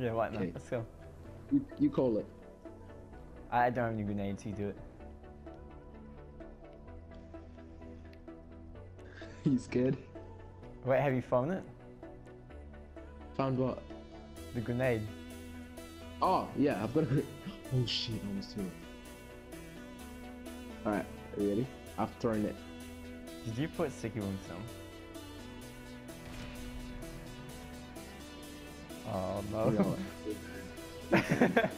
Yeah, right. Okay. Let's go. You, you call it. I don't have any grenades, you do it. you scared? Wait, have you found it? Found what? The grenade. Oh, yeah, I've got a. Oh shit, I almost threw it. Alright, are you ready? I've thrown it. Did you put sticky wounds down? Oh no. No. Eh.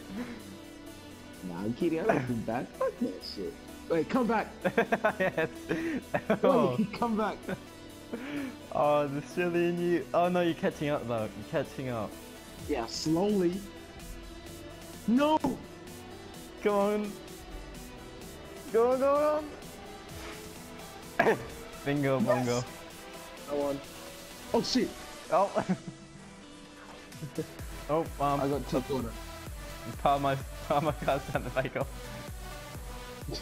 nah, I'm kidding. I'm not too bad. Fuck that shit. Wait, come back. yes. Oh. Oh. come back. oh, the silly in you. Oh no, you're catching up though. You're catching up. Yeah, slowly. No! Come on. Go on, go on. Bingo, bongo. I won. Oh shit! Oh. Oh, um, I got two corner. part of my, of my car's down the bike off. Let's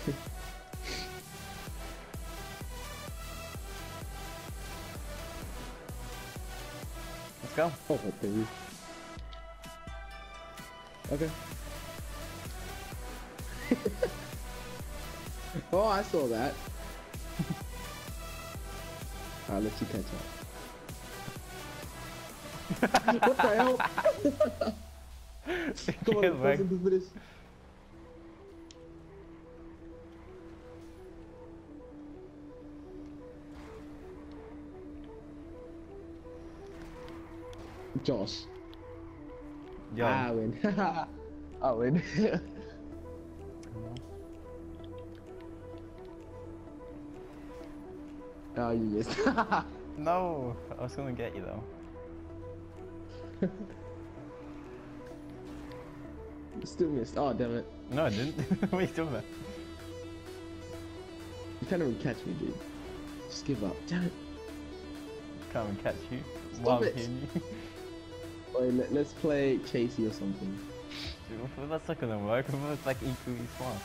go. oh, baby. Okay. oh, I saw that. I'll let you catch up. What the hell? Come on, let's to this. Josh. Yo. I win. I win. oh, you missed. No, I was gonna get you though. Still missed. Oh, damn it. No, I didn't. what are you? You can't even catch me, dude. Just give up. Damn it. Can't even catch you. Stop it. you. Wait, let, let's play Chasey or something. Dude, that's not gonna work. It's like equally smart.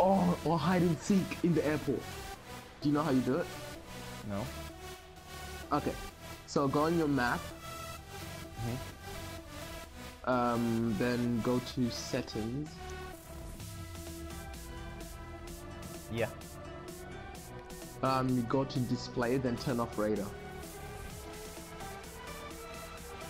Oh, or hide and seek in the airport. Do you know how you do it? No. Okay. So go on your map. Mhm. Um, then go to settings. Yeah. Um, you go to display, then turn off radar.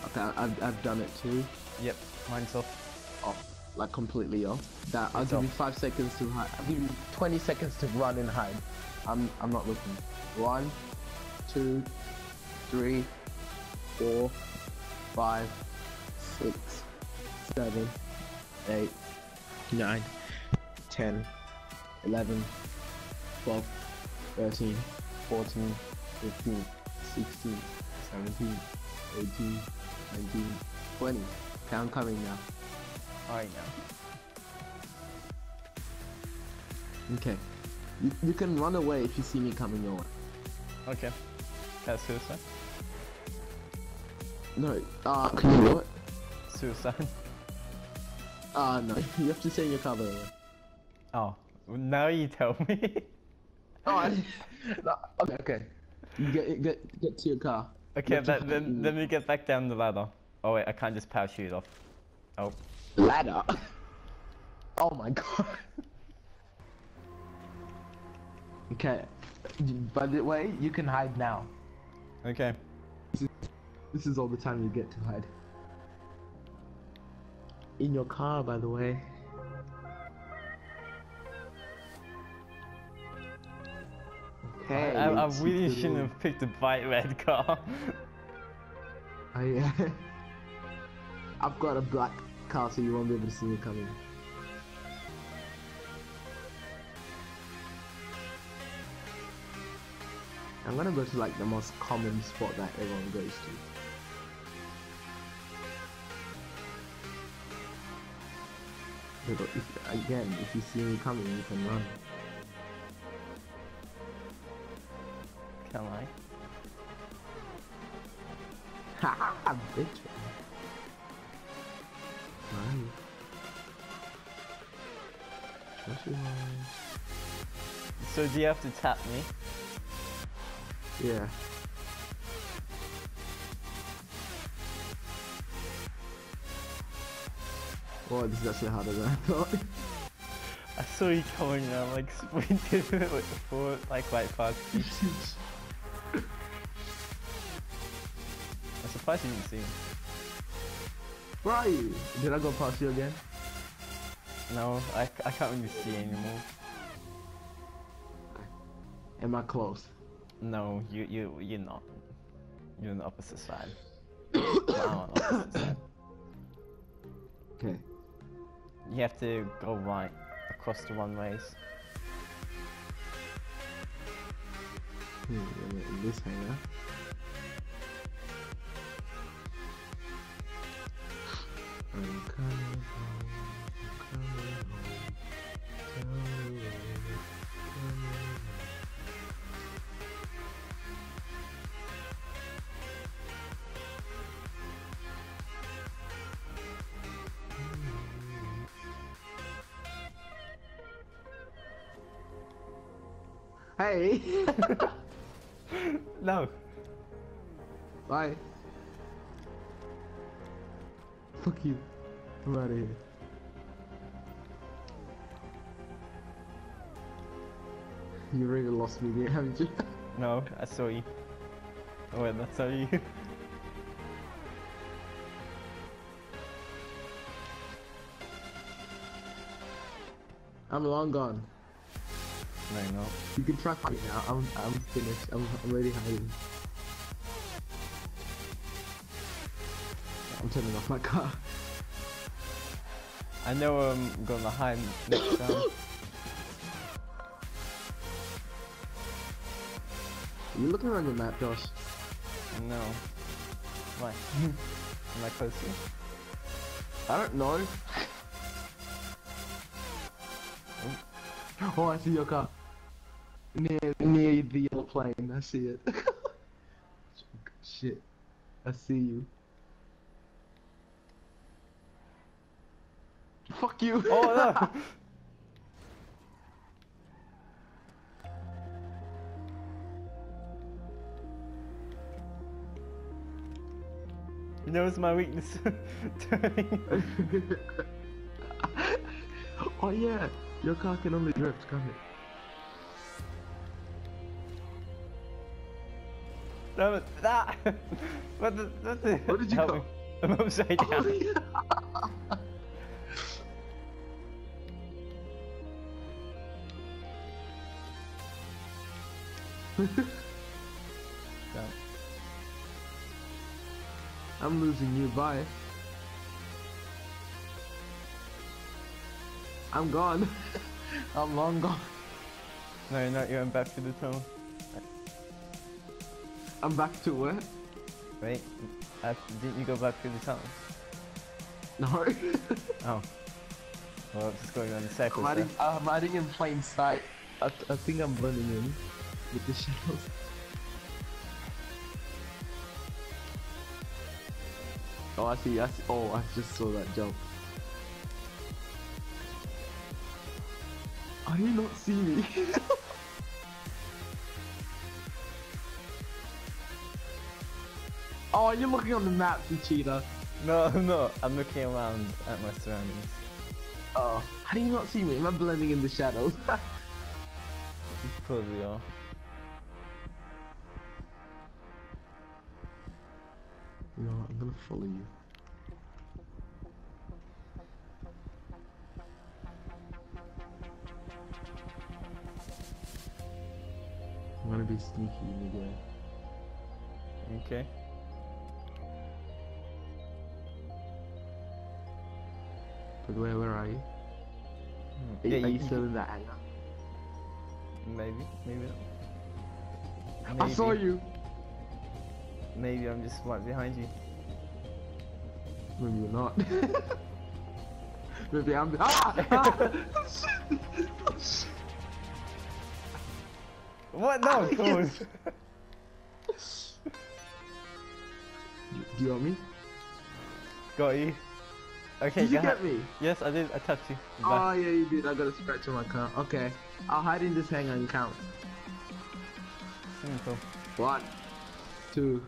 Okay, I've, I've done it too. Yep. Mine's off. Off, like completely off. That I'll It's give you five seconds to hide. I'll give you 20 seconds to run and hide. I'm I'm not looking. One, two, three, four, five, six, seven, eight, nine, ten, eleven, twelve, thirteen, fourteen, fifteen, sixteen, seventeen, eighteen, nineteen, twenty. Okay, I'm coming now. Alright now. Okay. You, you can run away if you see me coming your way. Okay. That's suicide. No, uh, can you do it? Suicide. Uh, no. You have to stay in your car, by. Oh. Now you tell me. Oh, I, no, okay, okay. Get, get, get to your car. okay, let, then, let me get back down the ladder. Oh wait, I can't just parachute off. Oh. Ladder. Oh my god. Okay. By the way, you can hide now. Okay. This is all the time you get to hide. In your car, by the way. Okay. I, I it's really shouldn't move. have picked a bright red car. I, uh, I've got a black car, so you won't be able to see me coming. I'm gonna go to like the most common spot that everyone goes to. But if, again, if you see me coming, you can run. Can I? Haha, bitch. Right. Trust your mind. So do you have to tap me? Yeah. Oh, this is actually harder than I thought. I saw you coming and I'm like sprinted with the foot like quite fast. I'm surprised you didn't see me. Where are you? Did I go past you again? No, I, I can't really see anymore. Am I close? No, you you you're not. You're on the opposite side. I'm on the opposite side. Okay. You have to go right across the runways. Hmm, this hangar. I'm Hey! No. Bye. Fuck you. I'm out of here. You really lost me there, haven't you? No, I saw you. Oh wait, that's not you. I'm long gone. You can track me now. I'm I'm finished. I'm I'm already hiding. I'm turning off my car. I know I'm gonna hide next time. You looking around your map, Josh? No. Why? Am I close to you? I don't know. Oh, I see your car. Near near the yellow plane. I see it. Shit. I see you. Fuck you. Oh no! You know it's my weakness. Turning. oh yeah, your car can only drift, can't it? No, that. What the? What, the, Where did you go? I'm upside Oh, yeah. Down. I'm losing you. Bye. I'm gone. I'm long gone. No, you're not. You're back to the tunnel. I'm back to where? Wait. Uh, didn't you go back to the tunnel? No. Oh. Well, just going on the second. I'm there. hiding, I'm hiding in plain sight. I, I think I'm blending in with the shadows. Oh, I see. I see. Oh, I just saw that jump. Are you not see me? oh, you're looking on the map, you cheater. No, I'm not. I'm looking around at my surroundings. Oh, how do you not see me? Am I blending in the shadows? You probably are. you know what? I'm gonna follow you. I'm gonna be sneaky, nigga. Okay. Where, where are you? Hmm. Are, Yeah, are you- you still in that hangar? Maybe, maybe not. I saw you. Maybe I'm just right behind you. Maybe you're not. Maybe I'm. Ah! ah! What? No, Ah, come on. Do you want me? Got you. Okay, Did you get me? Yes, I did. I touched you. Oh yeah, you did. I got a scratch on my car. Okay, I'll hide in this hangar and count. Hmm, cool. One, two,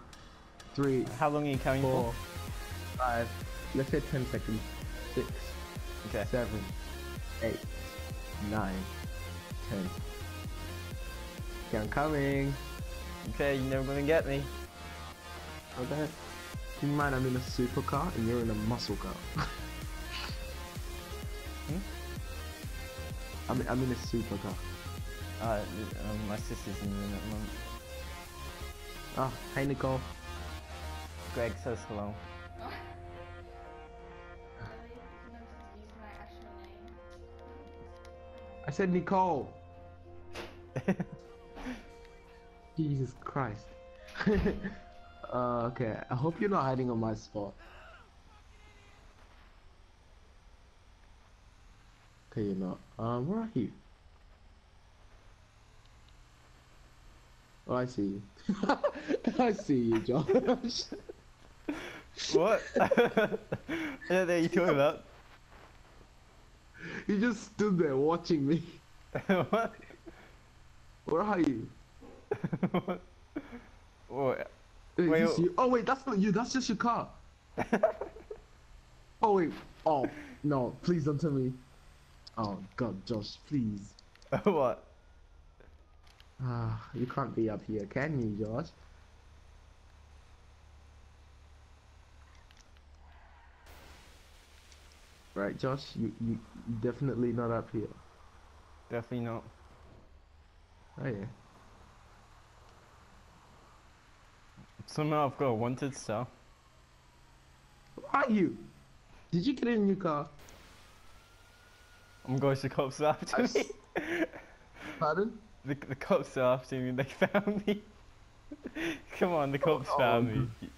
three, How long are you counting four, for? five. Let's say ten seconds. Six, Okay. seven, eight, nine, ten. Okay, I'm coming. Okay, you're never gonna get me. Okay. Keep in mind I'm in a supercar and you're in a muscle car. I'm, I'm in a supercar. Uh, um, my sister's in the room at the moment. Oh, hey Nicole. Greg says hello. I said Nicole. Jesus Christ. uh, okay, I hope you're not hiding on my spot. Okay, you're not. Um, where are you? Oh, I see you. I see you, Josh. what? yeah, there you talking about. you just stood there watching me. what? Where are you? what? What? Wait, Wait, is this you? Oh wait, that's not you. That's just your car. oh wait. Oh no! Please don't tell me. Oh God, Josh, please. what? Ah, you can't be up here, can you, Josh? Right, Josh, you you definitely not up here. Definitely not. Oh yeah. Somehow I've got a wanted cell. Where are you? Did you get in your car? I'm going to the cops after me. Pardon? The, the cops are after me. They found me. Come on, the cops found Oh. me.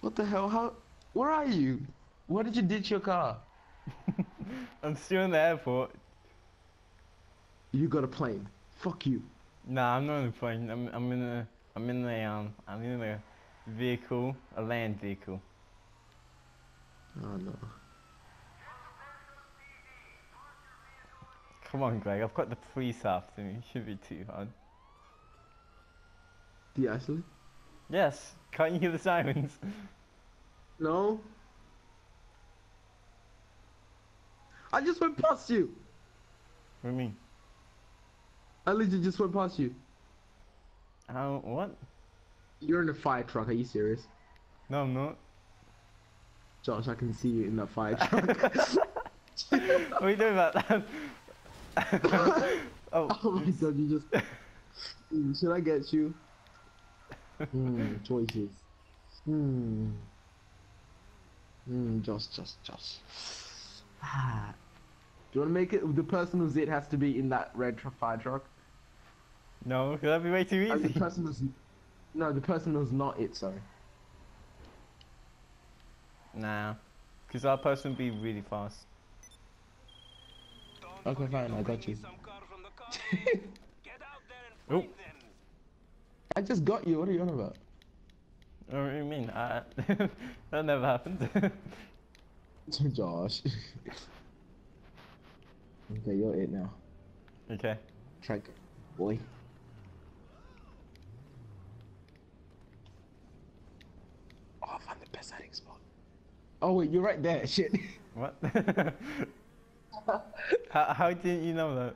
What the hell? How? Where are you? Where did you ditch your car? I'm still in the airport. You got a plane. Fuck you. Nah, I'm not in a plane. I'm I'm in a I'm in a um I'm in a vehicle, a land vehicle. Oh no. Come on, Greg. I've got the police after me. Should be too hard. Do you actually? Yes. Can't you hear the sirens? No. I just went past you. What do you mean? I literally just went past you. How? What? You're in a fire truck. Are you serious? No, I'm not. Josh, I can see you in that fire truck. What are you doing about that? oh, oh my god, you just. Hmm, Should I get you? Hmm, choices. Hmm. Hmm, just, Josh, Josh. Ah. Do you want to make it the person who's it has to be in that red truck, fire truck? no, that'd be way too And the easy. person who's. No, the person who's not it, sorry. Nah, because our person would be really fast. Okay, fine, I got you. Oh, I just got you, what are you on about? what do you mean? I, that never happened. Josh. okay, you're it now. okay. Try boy. Oh, I found the best hiding spot. Oh wait, you're right there. Shit. What? how, how didn't you know that?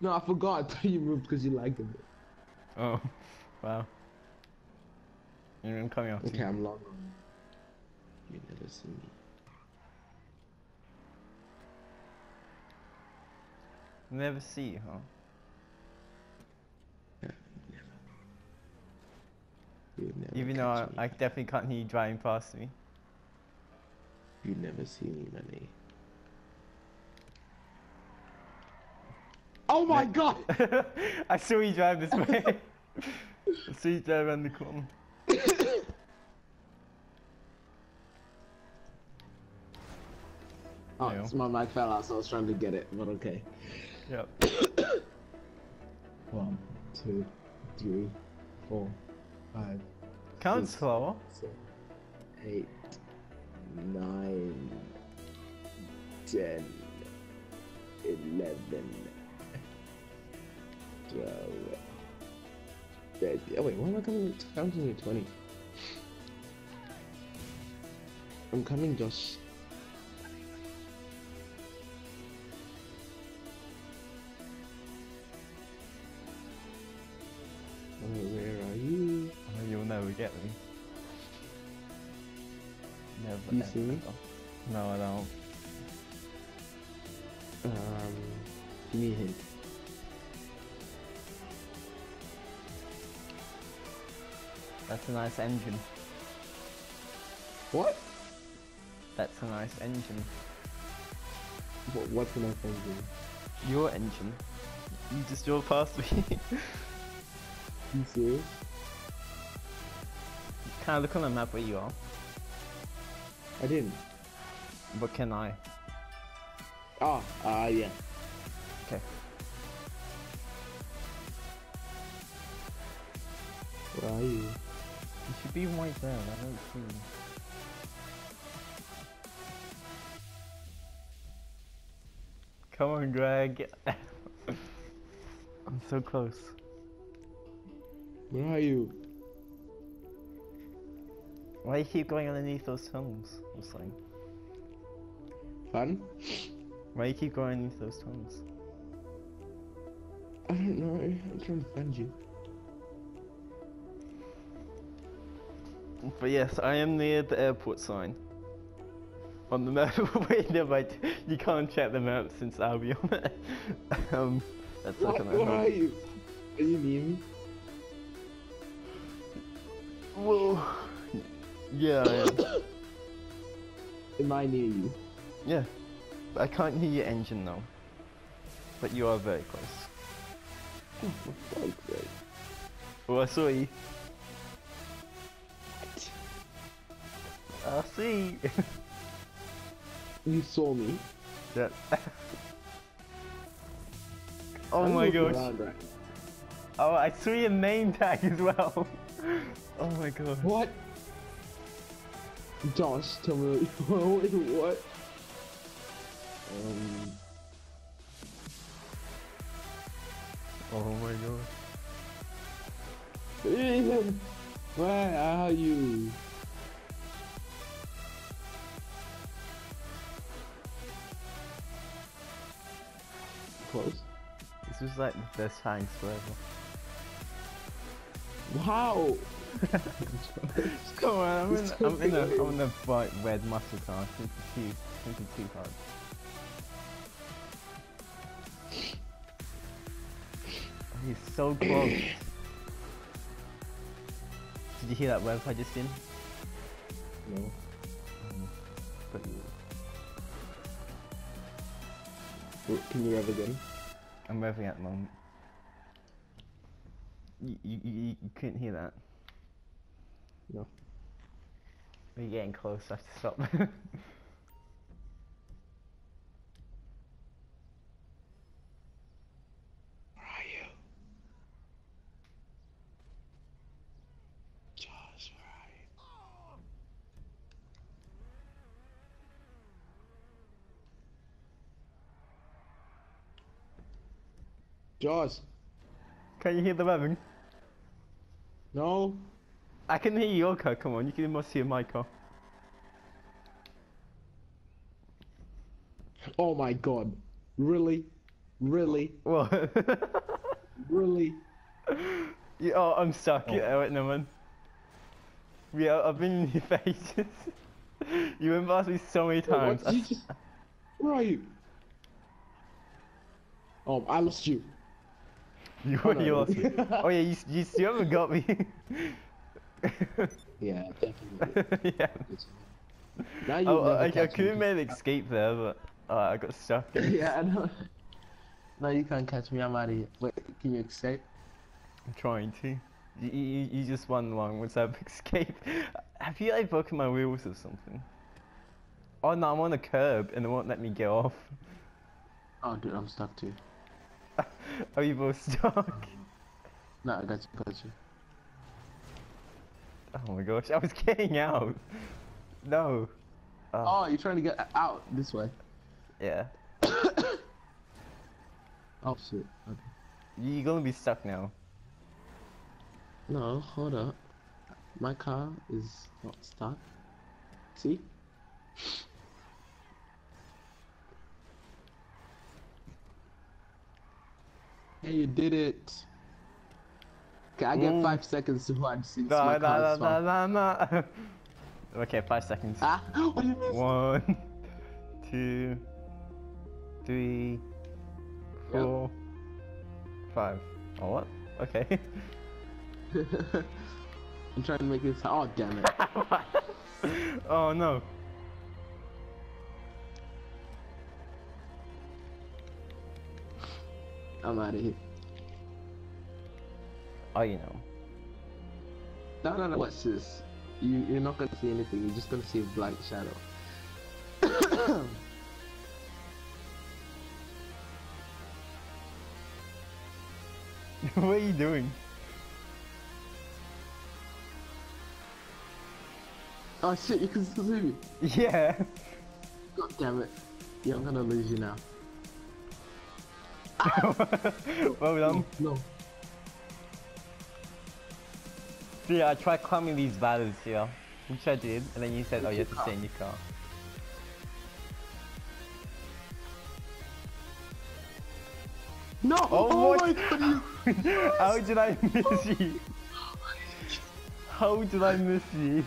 no, I forgot. I thought you moved because you liked it. Oh, wow. You're coming off. Okay, I'm long. You never see me. Never see you, huh? Yeah, never. You never. Even though I. I definitely can't hear you driving past me. You never see me, money. Oh my god! I saw you drive this way. I saw you drive around the corner. Oh, it's my mic fell out, so I was trying to get it, but okay. Yep. One, two, three, four, five, Count Six. slower. seven, eight, nine, ten, eleven, Oh wait, why am I coming counting to twenty? I'm coming, Josh. Oh, where are you? Oh, you'll never get me. Never. You see me? No, I don't. Um, give me a hint. That's a nice engine. What? That's a nice engine. what what's an engine? Your engine. You just drove past me. You serious? Can I look on the map where you are? I didn't. But can I? Ah, ah, yeah. Okay. Where are you? Should be right there. I don't see. Come on, Greg. I'm so close. Where are you? Why do you keep going underneath those tunnels? I'm saying. Fun? Why do you keep going underneath those tunnels? I don't know. I'm trying to find you. But yes, I am near the airport sign. On the map. Wait, no, wait. You can't check the map since I'll be on it. um, that's not What? Where are you? Are you near me? Whoa. Yeah, I am. Am I near you? yeah. But I can't hear your engine though. But you are very close. Oh, for fuck's sake. Oh, I saw you. I see. You saw me. that. oh I'm my gosh. right Oh, I saw your name tag as well. oh my god. What? Josh, tell me what? what? Um, Oh my god. Where are you? Was like the best thanks forever. Wow. Come on, I'm in, It's I'm in a. I'm in a bright red muscle car. 22, 22 card. Oh, he's so close. Did you hear that rev I just did? No. Mm. But Wait, Can you rev again? I'm revving at the moment. You, you, you, you couldn't hear that. No. You're getting close, I have to stop. Where are you? Josh, where are you? Josh, can you hear the revving? no. I can hear your car, come on, you can must hear my car. Oh my god. Really? Really? What? Really? yeah, oh, I'm stuck. Oh. Yeah, wait, no man. Yeah, I've been in your faces. you went past me so many Wait, what? times. Just... Where are you? Oh, I lost you. You Oh, no. oh yeah, you, you still haven't got me. Yeah, definitely. yeah. Now you Oh, I, I could have me. made an escape there, but uh, I got stuck. yeah, I know. No, you can't catch me. I'm out of here. Wait, can you escape? I'm trying to. You, you, you just won long once I've escaped. Have you like broken my wheels or something? Oh no, I'm on a curb and it won't let me get off. Oh, dude, I'm stuck too. Are you both stuck? No, I got you, got you. Oh my gosh, I was getting out. No. Oh, Oh, you're trying to get out this way. yeah. Oh, shit. Okay. You're gonna be stuck now. No, hold up. My car is not stuck. See? Hey, you did it. Okay, I get Ooh. five seconds to run since No, my no, car no, is no, found. no, no. Okay, five seconds. Ah, what you? One, two, three, four, five. Oh, what? Okay. I'm trying to make this. Oh, damn it. oh no. I'm out of here. Oh, you know. No, no, no. Watch this. You, you're not gonna see anything. You're just gonna see a black shadow. what are you doing? oh shit! You can still see me. Yeah. God damn it. Yeah, I'm gonna lose you now. well done. No. So yeah, I tried climbing these ladders here, which I did, and then you said, oh, you have to stay in your car. No! Oh, oh what? my god! How did I miss you? How did I miss you?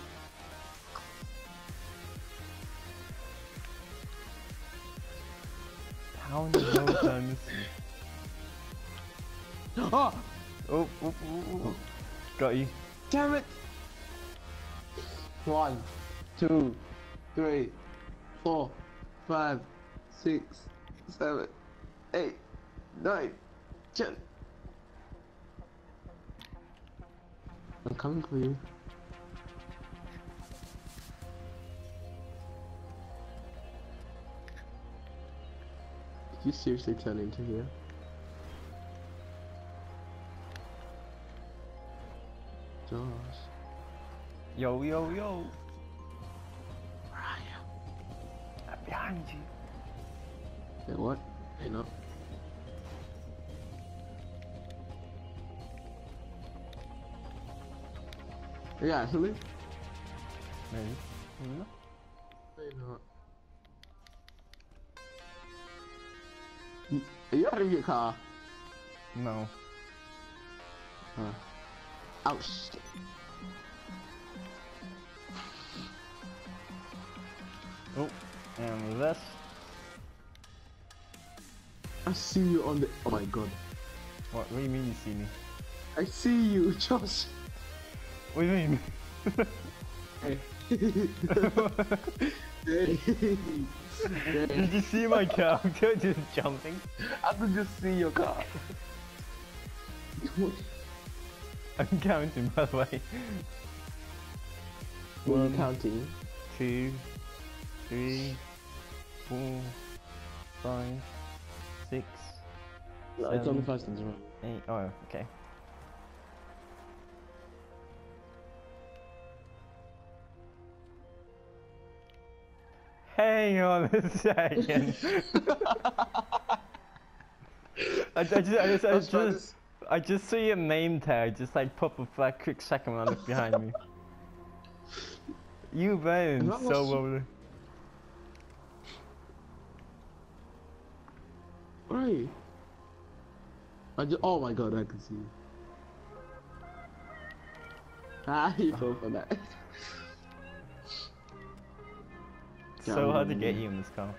Got you. damn it! One, two, three, four, five, six, seven, eight, nine, ten. I'm coming for you. Did you seriously turn into here? Josh. Yo, yo, yo. Where are you? I'm behind you. Wait, what? Hey, no. Yeah, actually. Maybe. Maybe not. Maybe not. Are you out of your car? No. Huh. Ouch. Oh, and this. I see you on the. Oh my god. What, what do you mean you see me? I see you, Josh. What do you mean? Did you see my character just jumping? I could just see your car. I'm counting by the way. You One. counting? Two, three, four, five, six, No, it's only Seven. five cents wrong. eight. Oh, okay. Hang on a second. I, I just, I just, I I was just, I just see a name tag just like pop up for a quick second when I look behind me. You And so was- well. Right. I just, oh my god, I can see you. Ah, you fell for that. So hard to get you in this car.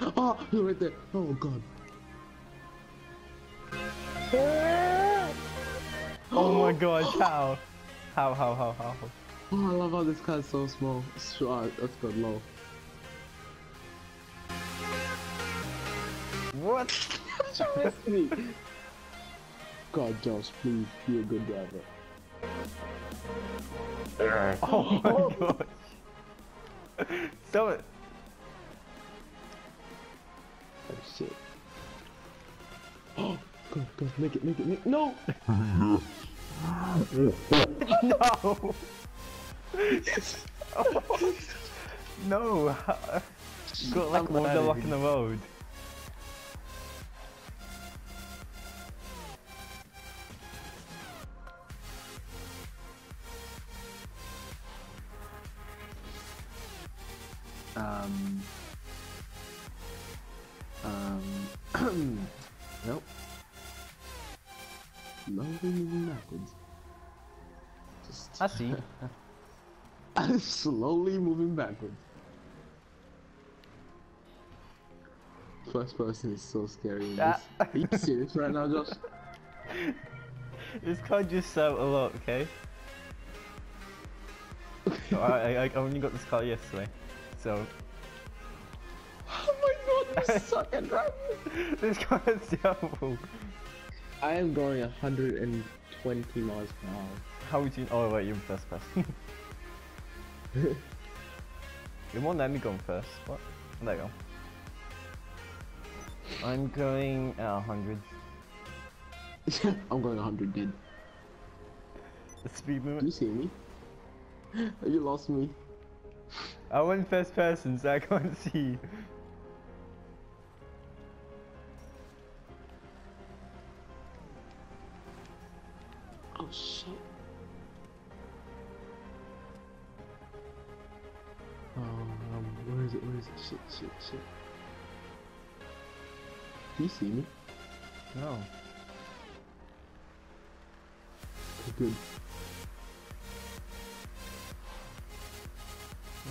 oh, you're right there. Oh god. Oh my god, how? How, how, how, how? Oh, I love how this car is so small. Sure, that's good, low. What? God, Josh, please be a good driver. Oh my oh. gosh. So it. Oh shit. Oh. God, God, make it, make it, make No! No! no! You got like I'm one out of lock here. in the road. Um. Um. nope. Slowly moving backwards. Just I see. slowly moving backwards. First person is so scary. In Ah. this. Are you serious right now, Josh? This car just out a lot, okay? I, I, I only got this car yesterday, so Oh my god, you suck at driving! this car is terrible. I am going 120 miles per hour. How would you? Oh wait, you're first person. you won't let me go first. What? There you go. I'm going at 100. I'm going 100, dude. The speed Do you see me? you lost me. I went first person, so I can't see. Shit. Oh, um, where is it? Where is it? Shit, shit, shit. Do you see me? No. Okay, good.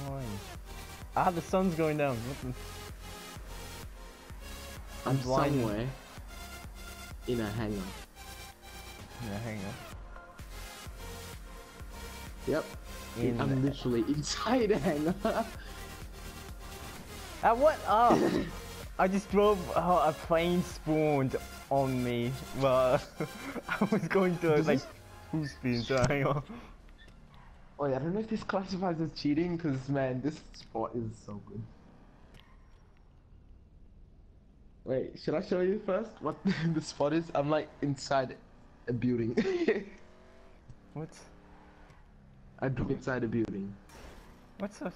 Why? Ah, the sun's going down. What the? I'm blind. somewhere in a hangar. Yeah, hang on. Yep. In I'm literally inside a hangar. Ah, what? Oh, I just drove. Oh, a plane spawned on me. Well, I was going to like full speed. So hang on. Wait, I don't know if this classifies as cheating, because man, this spot is so good. Wait, should I show you first what the spot is? I'm like inside a building. What? I drove inside a building. What's this?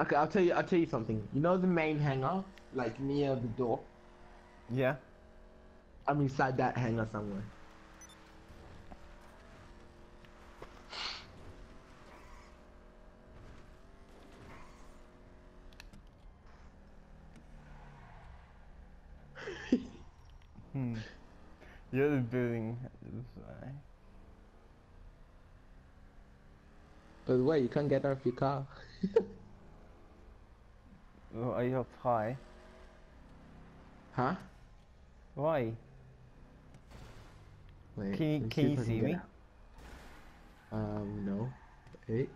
Okay, I'll tell you. I'll tell you something. You know the main hangar, like near the door. Yeah. I'm inside that hangar somewhere. Hmm. The other building. The way, you can't get out of your car. Are you up high? Huh? Why? Wait, Can you- can if you see me? out. Um, no. Wait.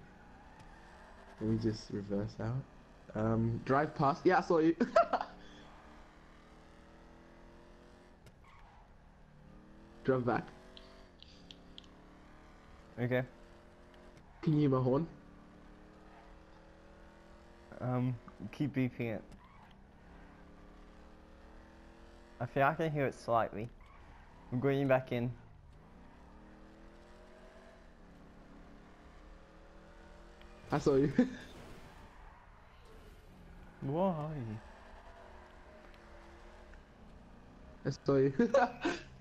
Let me just reverse out. Um, drive past. Yeah, I saw you. drive back. Okay. Can you hear my horn? Um, keep beeping it. I think I can hear it slightly. I'm going back in. I saw you. Why? I saw you.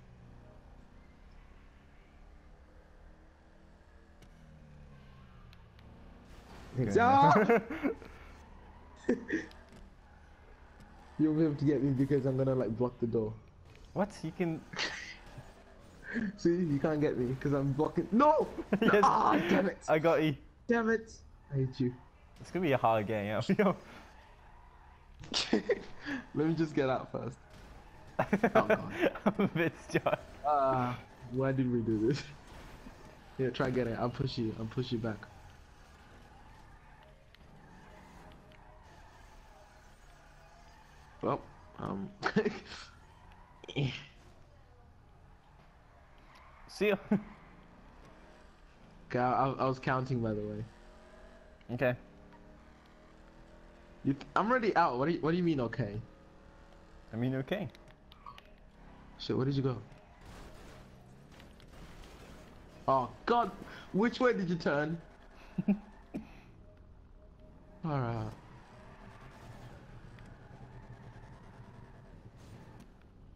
Ah! enough. You'll be able to get me because I'm gonna like block the door. what? You can. See, you can't get me because I'm blocking. No! Yes. Ah, damn it! I got you. Damn it! I hate you. It's gonna be a hard game. Yeah. Let me just get out first. Oh, God. I'm a bit stuck. Ah, why did we do this? Yeah, try getting. it. I'll push you. I'll push you back. Well, um. See you. okay, I, I was counting by the way. okay. You, I'm already out. What do you, What do you mean? Okay. I mean, okay. Shit, where did you go? Oh God, which way did you turn? Alright.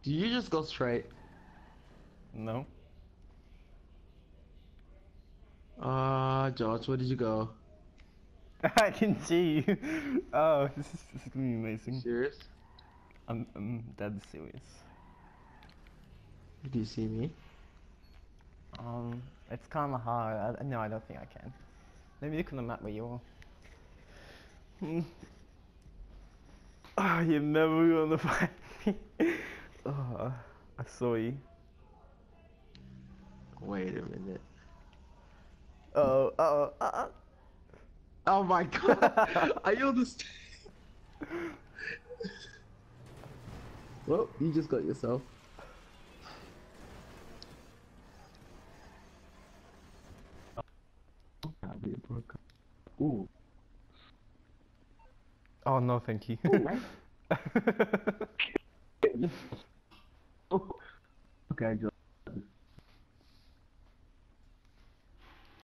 Did you just go straight? No. Uh, George, where did you go? I can see you. Oh, this is, this is gonna be amazing. Serious? I'm, I'm dead serious. Do you see me? Um, it's kind of hard. I, no, I don't think I can. Maybe look on the map where you are. Hmm. Oh, you're never gonna find me. Oh, I saw you. Wait a minute. Oh, oh, uh, Oh my god! I understand. well, you just got yourself. Ooh. oh no, thank you. Okay, Joe.